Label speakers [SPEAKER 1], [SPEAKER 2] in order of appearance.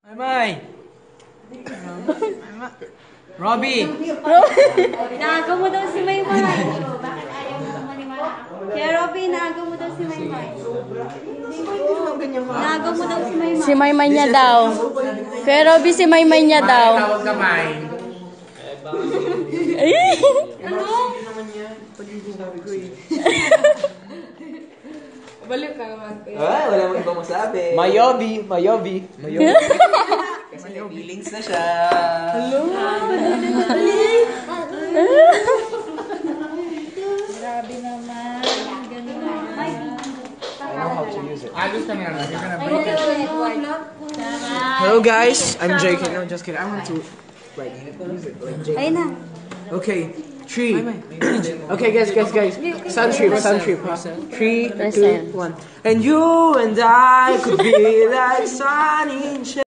[SPEAKER 1] May May! Robby!
[SPEAKER 2] Naagaw mo daw si May May! Ah. Bakit ayaw mo maniwala ako? Kaya Robby, naagaw mo daw si May May. Naagaw mo daw si May May.
[SPEAKER 3] Si May May niya daw. Kaya Robby, si May May niya daw.
[SPEAKER 1] Tawag ka May.
[SPEAKER 2] Ano? Ano? Pag-ibig sabi ko eh.
[SPEAKER 4] Ah, wala mo ibang masabi.
[SPEAKER 1] Mayobi! Mayobi! Mayobi!
[SPEAKER 4] Kasi may feelings na siya.
[SPEAKER 2] Grabe naman. Ganun naman.
[SPEAKER 1] Ayos lang yan. You're gonna break it.
[SPEAKER 5] Hello guys, I'm JK. No, just kidding. I want to like music. Like JK.
[SPEAKER 2] Ayun na.
[SPEAKER 5] Okay, tree. okay, guys, guys, guys. Sun trip, sun trip. Huh? Three, two, one. And you and I could be like sun in